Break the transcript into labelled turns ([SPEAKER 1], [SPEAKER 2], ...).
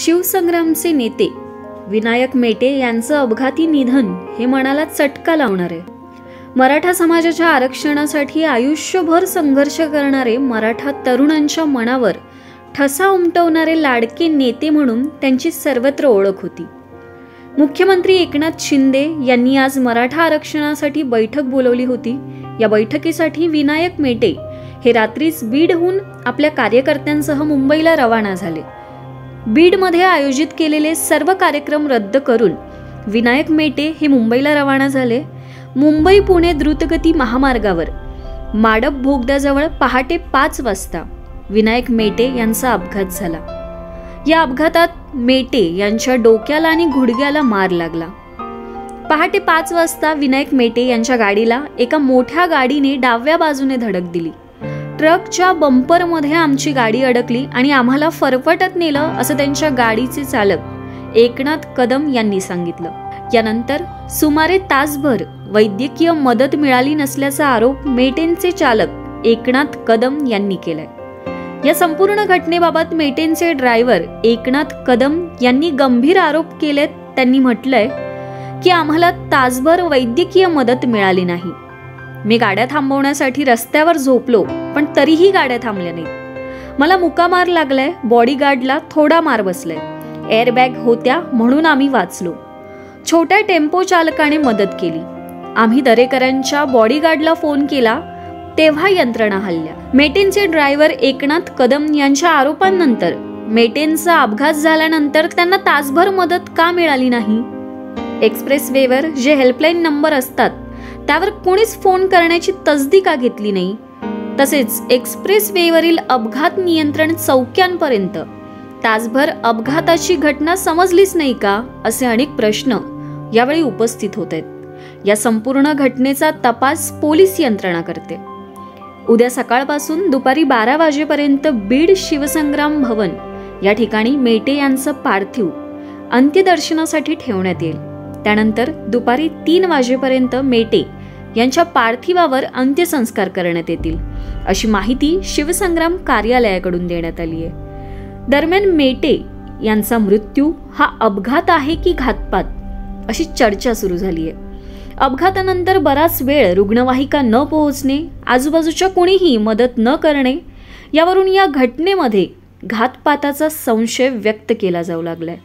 [SPEAKER 1] शिवसंग्रामचे नेते. विनायक मेटे यांचं अपघाती निधन हे मनाला चटका लावणार. आहे मराठा समाजाच्या आरक्षणासाठी आयुष्यभर संघर्ष करणारे मराठा तरुणांच्या मनावर ठसा उमटवणारे लाडके नेते म्हणून त्यांची सर्वत्र ओळख होती. मुख्यमंत्री एकनाथ शिंदे यांनी आज मराठा आरक्षणासाठी बैठक बोलवली होती. या बैठकीसाठी विनायक मेटे हे रात्रीच बीडहून आपल्या कार्यकर्त्यांसह मुंबईला रवाना झाले. बीडमध्ये आयोजित केलेले सर्व कार्यक्रम रद्द करून विनायक मेटे हे मुंबईला रवाना झाले. मुंबई पुणे द्रुतगती महामार्गावर माडप भोगद्याजवळ पहाटे पाच वाजता विनायक मेटे यांचा अपघात झाला. या अपघातात मेटे यांच्या डोक्याला आणि घुडग्याला मार लागला. पहाटे पाच वाजता विनायक मेटे यांच्या गाडीला एका मोठ्या गाडीने डाव्या बाजूने धडक दिली. ट्रकच्या बंपरमध्ये आमची गाडी अडकली आणि आम्हाला फरफटत नेलं असं त्यांच्या गाडीचे चालक एकनाथ कदम यांनी सांगितलं. यानंतर सुमारे तासभर वैद्यकीय मदत मिळाली नसल्याचा आरोप मेटेनचे चालक एकनाथ कदम यांनी केलाय. या संपूर्ण घटनेबाबत मेटेनचे ड्रायव्हर एकनाथ कदम यांनी गंभीर आरोप केलेत. त्यांनी म्हटलंय की आम्हाला तासभर वैद्यकीय मदत मिळाली नाही. मी गाड्या थांबवण्यासाठी रस्त्यावर झोपलो पण तरीही गाड्या थांबल्या नाहीत. मला मुका मार लागलाय बॉडीगार्डला थोडा मार बसलाय. एअरबॅग होत्या म्हणून आम्ही वाचलो. छोट्या टेम्पो चालकाने मदत केली. आम्ही दरेकरांच्या बॉडीगार्डला फोन केला तेव्हा यंत्रणा हल्ल्या. मेटेनचे ड्रायव्हर एकनाथ कदम यांच्या आरोपांनंतर मेटेनचा अपघात झाल्यानंतर त्यांना तासभर मदत का मिळाली नाही? एक्सप्रेस वेवर जे हेल्पलाईन नंबर असतात त्यावर कोणीच फोन करण्याची तसदी का घेतली नाही? तसेच एक्सप्रेस वेवरील अपघात नियंत्रण चौक्यांपर्यंत. तासभर अपघाताची घटना समजलीच नाही का? असे अनेक प्रश्न यावेळी उपस्थित होत आहेत या संपूर्ण घटनेचा तपास पोलीस यंत्रणा करते. उद्या सकाळपासून दुपारी बारा वाजेपर्यंत बीड शिवसंग्राम भवन या ठिकाणी मेटे यांचं पार्थिव अंत्यदर्शनासाठी ठेवण्यात येईल. त्यानंतर दुपारी तीन वाजेपर्यंत मेटे यांच्या पार्थिवावर अंत्यसंस्कार करण्यात येतील. अशी माहिती शिवसंग्राम कार्यालयाकडून देण्यात आली आहे. दरम्यान मेटे यांचा मृत्यू हा अपघात आहे की घातपात अशी चर्चा सुरू झाली आहे. अपघातानंतर बराच वेळ रुग्णवाहिका न पोहोचणे आजूबाजूच्या कोणीही मदत न करणे यावरून या घटनेमध्ये घातपाताचा संशय व्यक्त केला जाऊ लागलाय.